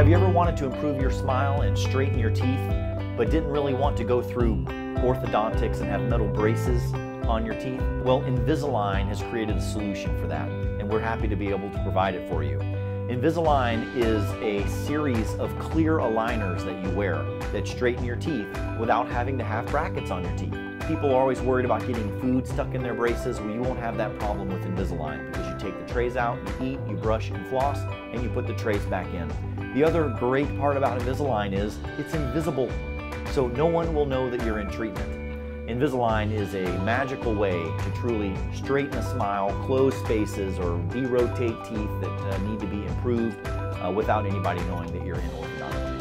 Have you ever wanted to improve your smile and straighten your teeth, but didn't really want to go through orthodontics and have metal braces on your teeth? Well, Invisalign has created a solution for that, and we're happy to be able to provide it for you. Invisalign is a series of clear aligners that you wear that straighten your teeth without having to have brackets on your teeth. People are always worried about getting food stuck in their braces. Well, you won't have that problem with Invisalign because you take the trays out, you eat, you brush and floss, and you put the trays back in. The other great part about Invisalign is it's invisible, so no one will know that you're in treatment. Invisalign is a magical way to truly straighten a smile, close spaces, or derotate teeth that uh, need to be improved uh, without anybody knowing that you're in orthodontics.